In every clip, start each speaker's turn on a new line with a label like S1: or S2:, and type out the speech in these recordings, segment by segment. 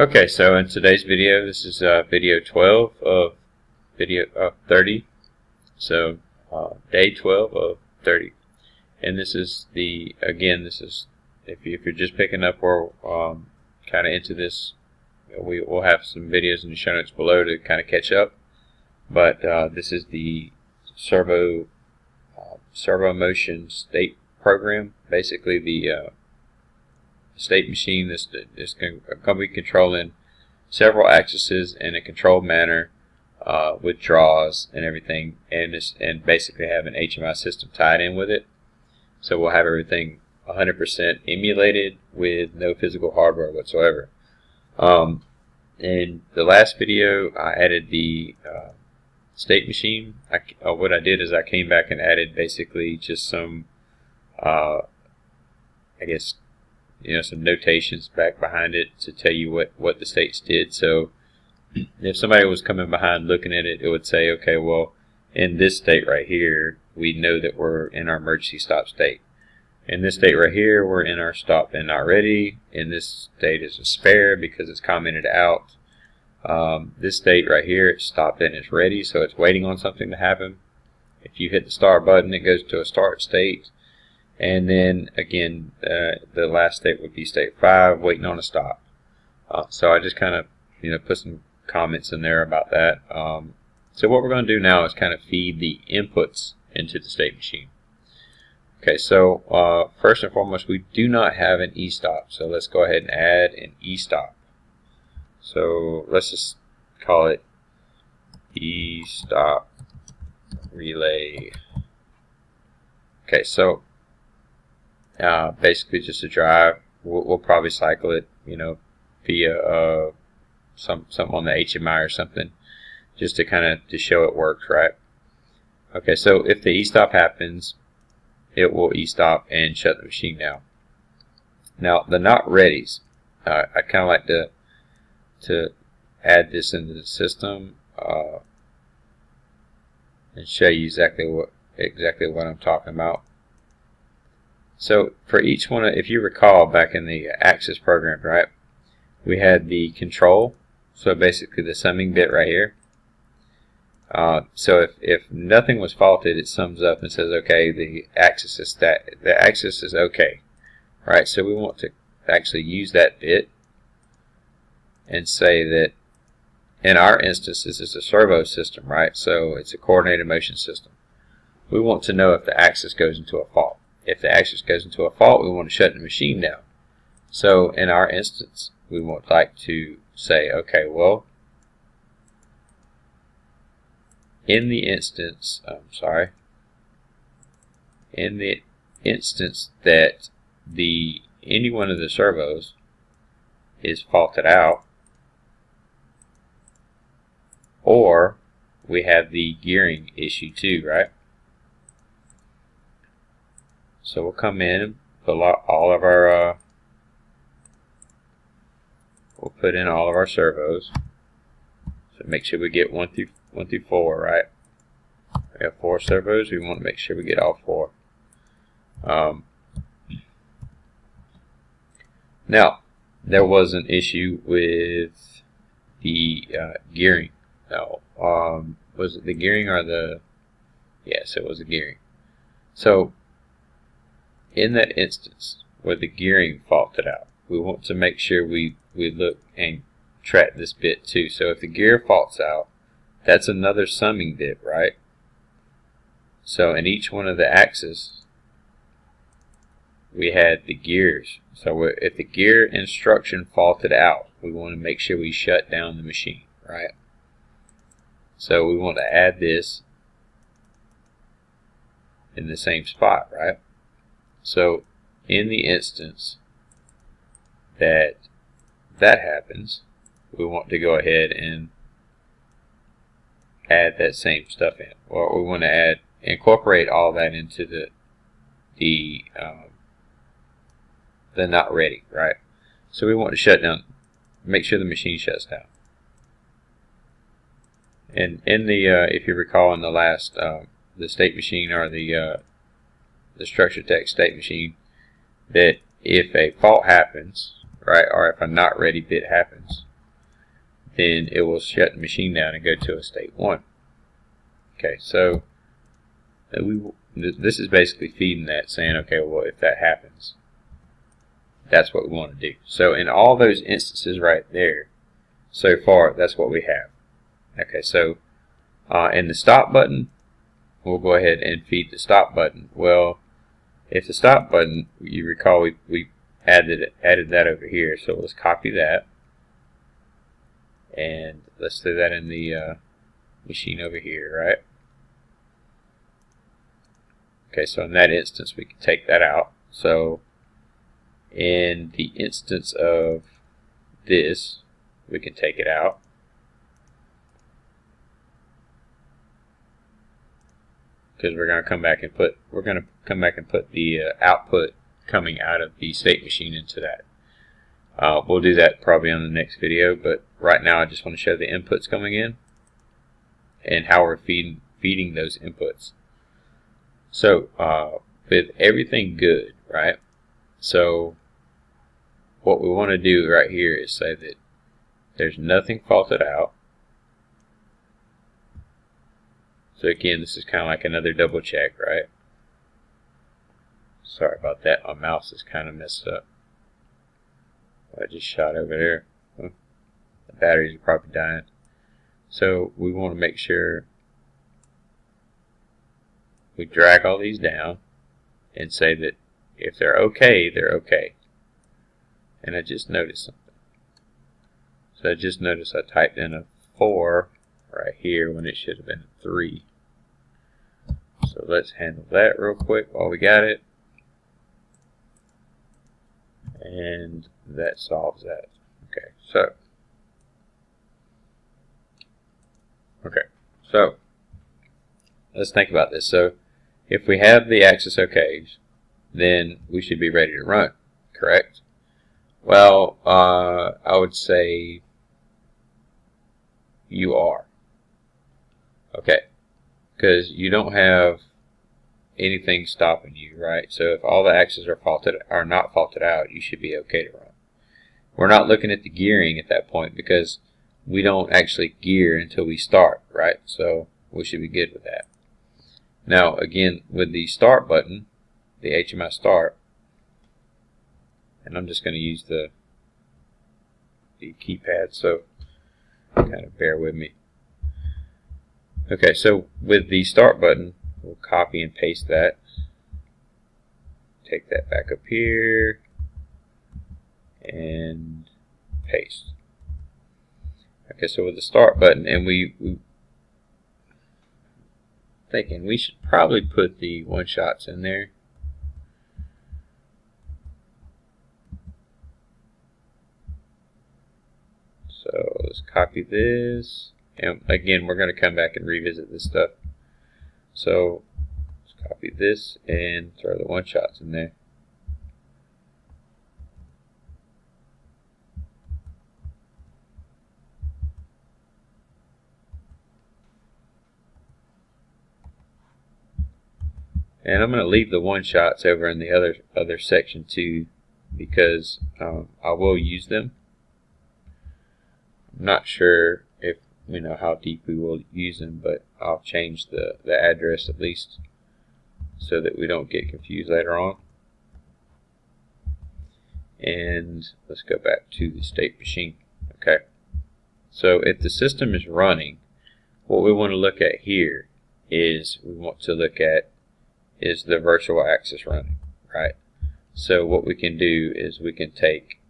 S1: Okay, so in today's video, this is uh, video 12 of video uh, 30. So uh, day 12 of 30. And this is the, again, this is, if, you, if you're just picking up or um, kind of into this, we will have some videos in the show notes below to kind of catch up. But uh, this is the servo, uh, servo motion state program. Basically the uh, state machine that's, that's going to be controlling several axes in a controlled manner uh, with draws and everything and, and basically have an HMI system tied in with it. So we'll have everything 100% emulated with no physical hardware whatsoever. Um, in the last video I added the uh, state machine. I, uh, what I did is I came back and added basically just some uh, I guess you know some notations back behind it to tell you what what the states did. So if somebody was coming behind looking at it, it would say, okay, well, in this state right here, we know that we're in our emergency stop state. In this state right here, we're in our stop and not ready. In this state is a spare because it's commented out. Um, this state right here, it's stopped and it's ready, so it's waiting on something to happen. If you hit the star button, it goes to a start state. And then again, uh, the last state would be state 5, waiting on a stop. Uh, so I just kind of, you know, put some comments in there about that. Um, so what we're going to do now is kind of feed the inputs into the state machine. Okay, so uh, first and foremost, we do not have an e-stop. So let's go ahead and add an e-stop. So let's just call it e-stop relay. Okay, so uh, basically just a drive. We'll, we'll, probably cycle it, you know, via uh, some something on the HMI or something, just to kind of to show it works, right? Okay, so if the e-stop happens, it will e-stop and shut the machine down. Now the not readies, uh, I kind of like to to add this into the system uh, and show you exactly what exactly what I'm talking about. So for each one, of if you recall back in the Axis program, right, we had the control, so basically the summing bit right here. Uh, so if, if nothing was faulted, it sums up and says, okay, the axis is that the axis is okay. Right, so we want to actually use that bit and say that in our instance, this is a servo system, right? So it's a coordinated motion system. We want to know if the axis goes into a fault if the axis goes into a fault, we want to shut the machine down. So in our instance, we would like to say, okay, well, in the instance, I'm sorry, in the instance that the any one of the servos is faulted out, or we have the gearing issue too, right? So we'll come in put all of our, uh, we'll put in all of our servos. So make sure we get one through one through four, right? We have four servos. We want to make sure we get all four. Um, now, there was an issue with the uh, gearing. No, um, was it the gearing or the? Yes, it was the gearing. So in that instance where the gearing faulted out, we want to make sure we, we look and track this bit too. So if the gear faults out, that's another summing bit, right? So in each one of the axes, we had the gears. So if the gear instruction faulted out, we want to make sure we shut down the machine, right? So we want to add this in the same spot, right? So in the instance that that happens, we want to go ahead and add that same stuff in. Well, we want to add, incorporate all that into the the um, the not ready, right? So we want to shut down, make sure the machine shuts down. And in the, uh, if you recall in the last, uh, the state machine or the uh, the structure text state machine that if a fault happens, right, or if a not ready bit happens, then it will shut the machine down and go to a state 1. Okay, so uh, we this is basically feeding that, saying, okay, well, if that happens, that's what we want to do. So in all those instances right there, so far, that's what we have. Okay, so uh, in the stop button, we'll go ahead and feed the stop button. Well, if the stop button, you recall we, we added, added that over here, so let's copy that. And let's do that in the uh, machine over here, right? Okay, so in that instance, we can take that out. So in the instance of this, we can take it out. Because we're going to come back and put, we're going to come back and put the uh, output coming out of the state machine into that. Uh, we'll do that probably on the next video, but right now I just want to show the inputs coming in and how we're feeding, feeding those inputs. So, uh, with everything good, right? So, what we want to do right here is say that there's nothing faulted out. So again, this is kind of like another double check, right? Sorry about that. My mouse is kind of messed up. I just shot over there. The batteries are probably dying. So we want to make sure we drag all these down and say that if they're okay, they're okay. And I just noticed something. So I just noticed I typed in a 4 right here when it should have been a 3. So let's handle that real quick while we got it. And that solves that. Okay, so. Okay, so let's think about this. So if we have the axis OKs, then we should be ready to run, correct? Well, uh, I would say you are. Okay, because you don't have anything stopping you, right? So if all the axes are faulted are not faulted out, you should be okay to run. We're not looking at the gearing at that point because we don't actually gear until we start, right? So we should be good with that. Now, again, with the start button, the HMI start, and I'm just going to use the the keypad, so kind of bear with me. Okay, so with the start button, we'll copy and paste that. Take that back up here and paste. Okay, so with the start button, and we, we thinking we should probably put the one shots in there. So let's copy this. And again, we're going to come back and revisit this stuff. So let's copy this and throw the one shots in there. And I'm going to leave the one shots over in the other other section too because um, I will use them. I'm not sure we know how deep we will use them, but I'll change the, the address at least so that we don't get confused later on. And let's go back to the state machine. Okay. So if the system is running, what we want to look at here is we want to look at is the virtual axis running, right? So what we can do is we can take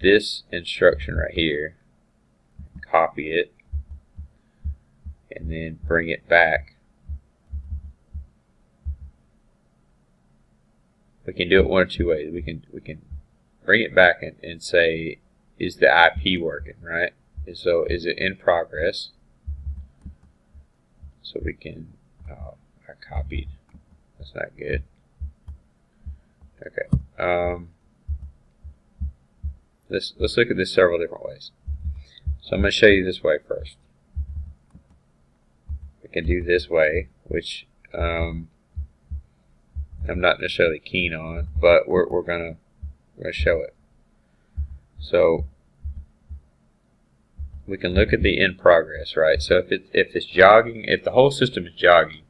S1: this instruction right here, copy it, and then bring it back. We can do it one or two ways. We can we can bring it back and, and say, is the IP working, right? And so is it in progress? So we can, uh, I copied that's not good. Okay. Um, let's let's look at this several different ways. So I'm going to show you this way first. We can do this way, which um, I'm not necessarily keen on, but we're we're gonna we're gonna show it. So we can look at the in progress, right? So if it if it's jogging, if the whole system is jogging,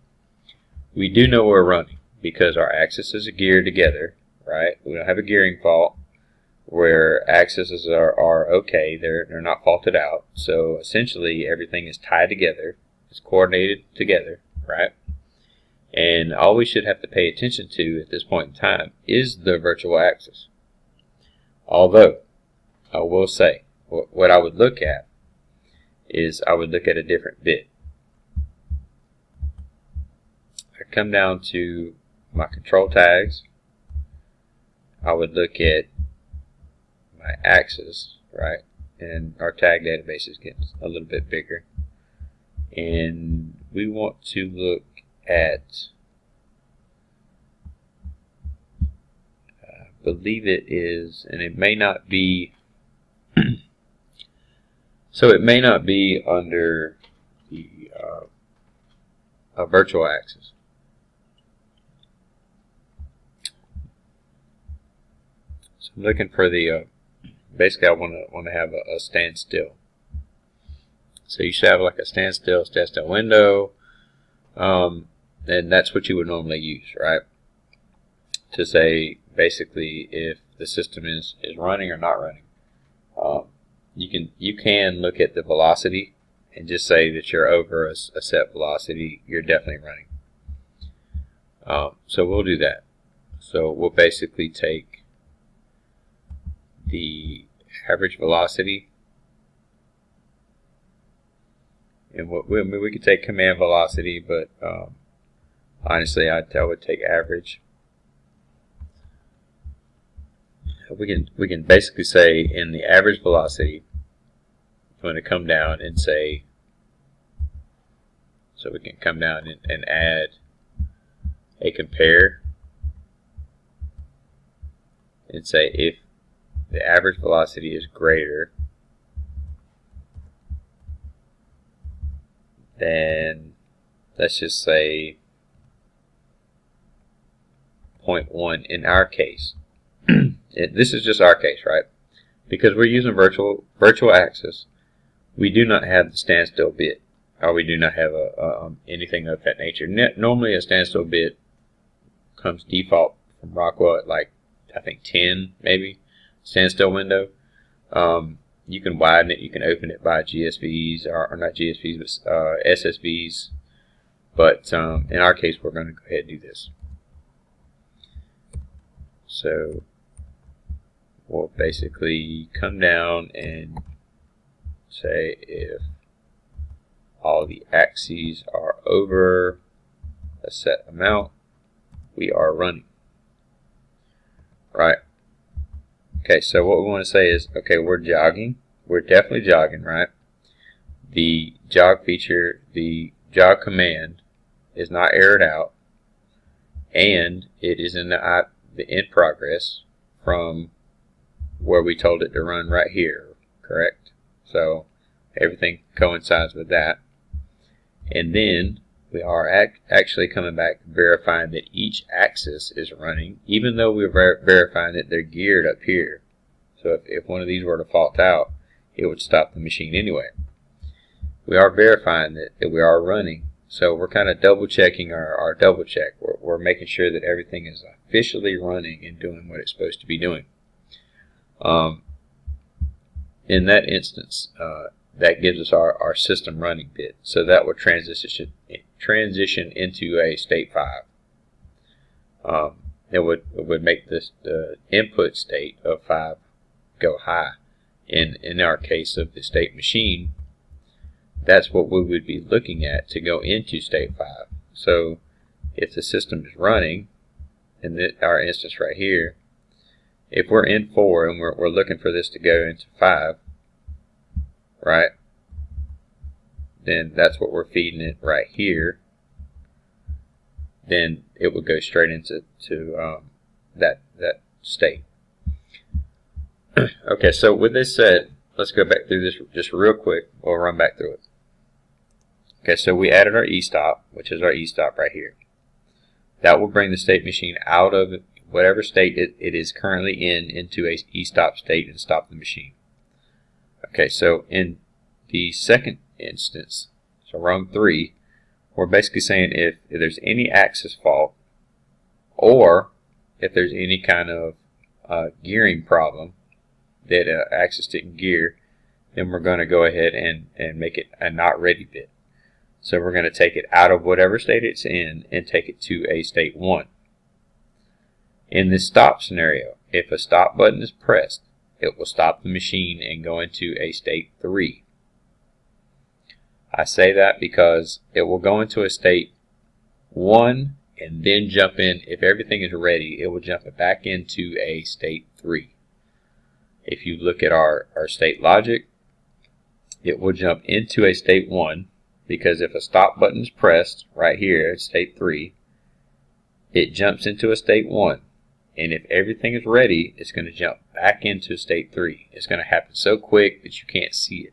S1: we do know we're running because our axes are geared together, right? We don't have a gearing fault where axes are, are okay, they're, they're not faulted out. So essentially everything is tied together, it's coordinated together, right? And all we should have to pay attention to at this point in time is the virtual axis. Although, I will say, what I would look at is I would look at a different bit. I come down to my control tags. I would look at my axis, right? And our tag database is getting a little bit bigger. And we want to look at, I believe it is, and it may not be, so it may not be under the uh, a virtual axis. So I'm looking for the uh, basically I want to want to have a, a standstill. So you should have like a standstill, standstill window, um, and that's what you would normally use, right? To say basically if the system is is running or not running. Um, you can you can look at the velocity and just say that you're over a, a set velocity. You're definitely running. Um, so we'll do that. So we'll basically take the average velocity. And what we, I mean, we could take command velocity, but um, honestly, I, I would take average. We can we can basically say in the average velocity, I'm going to come down and say. So we can come down and, and add a compare and say if the average velocity is greater than, let's just say, 0.1 in our case. it, this is just our case, right? Because we're using virtual virtual axis, we do not have the standstill bit, or we do not have a, a um, anything of that nature. normally, a standstill bit comes default from Rockwell at like I think 10 maybe standstill window. Um, you can widen it, you can open it by GSVs, or, or not GSVs, but uh, SSVs. But um, in our case, we're going to go ahead and do this. So we'll basically come down and say if all the axes are over a set amount, we are running. Right. Okay, so what we want to say is, okay, we're jogging. We're definitely jogging, right? The jog feature, the jog command is not errored out, and it is in the, the in progress from where we told it to run right here, correct? So everything coincides with that. And then we are ac actually coming back verifying that each axis is running, even though we're ver verifying that they're geared up here. So if, if one of these were to fault out, it would stop the machine anyway. We are verifying that, that we are running. So we're kind of double checking our, our double check. We're, we're making sure that everything is officially running and doing what it's supposed to be doing. Um, in that instance, uh, that gives us our, our system running bit. So that would transition transition into a state 5. Um, it would it would make this the input state of 5 go high. In in our case of the state machine, that's what we would be looking at to go into state 5. So if the system is running, in our instance right here, if we're in 4 and we're, we're looking for this to go into 5, right, then that's what we're feeding it right here, then it would go straight into to um, that that state. okay, so with this said, let's go back through this just real quick. We'll run back through it. Okay, so we added our e-stop, which is our e-stop right here. That will bring the state machine out of whatever state it, it is currently in into a e-stop state and stop the machine. Okay, so in the second instance, so rung 3, we're basically saying if, if there's any axis fault or if there's any kind of uh, gearing problem that uh, axis didn't gear, then we're going to go ahead and, and make it a not ready bit. So we're going to take it out of whatever state it's in and take it to a state 1. In this stop scenario, if a stop button is pressed, it will stop the machine and go into a state 3. I say that because it will go into a state 1 and then jump in. If everything is ready, it will jump it back into a state 3. If you look at our, our state logic, it will jump into a state 1 because if a stop button is pressed right here at state 3, it jumps into a state 1. And if everything is ready, it's going to jump back into state 3. It's going to happen so quick that you can't see it.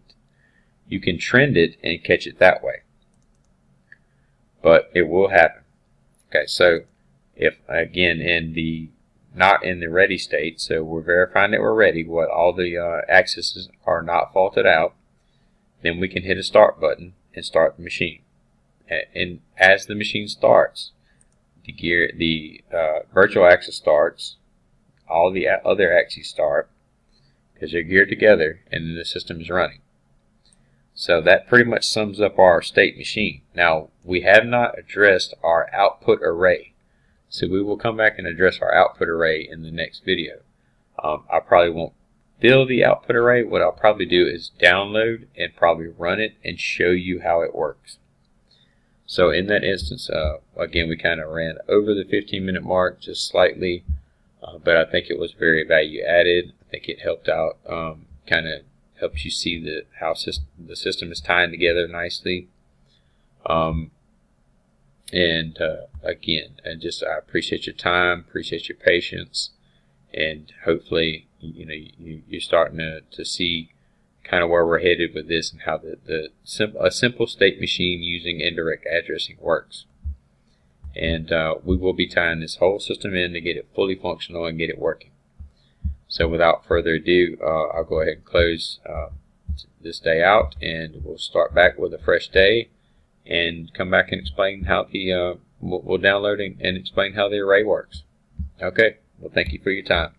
S1: You can trend it and catch it that way. But it will happen. Okay, so if, again, in the not in the ready state, so we're verifying that we're ready, what all the uh, axes are not faulted out, then we can hit a start button and start the machine. And as the machine starts, the gear, the uh, virtual axis starts, all the other axes start because they're geared together, and then the system is running. So that pretty much sums up our state machine. Now, we have not addressed our output array. So we will come back and address our output array in the next video. Um, I probably won't build the output array. What I'll probably do is download and probably run it and show you how it works. So in that instance, uh, again, we kind of ran over the 15 minute mark just slightly, uh, but I think it was very value added. I think it helped out, um, kind of helps you see the how system, the system is tying together nicely. Um, and uh, again, and just I appreciate your time, appreciate your patience, and hopefully, you know, you, you're starting to, to see kind of where we're headed with this and how the, the sim a simple state machine using indirect addressing works. And uh, we will be tying this whole system in to get it fully functional and get it working. So without further ado, uh, I'll go ahead and close uh, this day out and we'll start back with a fresh day and come back and explain how the, uh, we'll, we'll download and explain how the array works. Okay, well thank you for your time.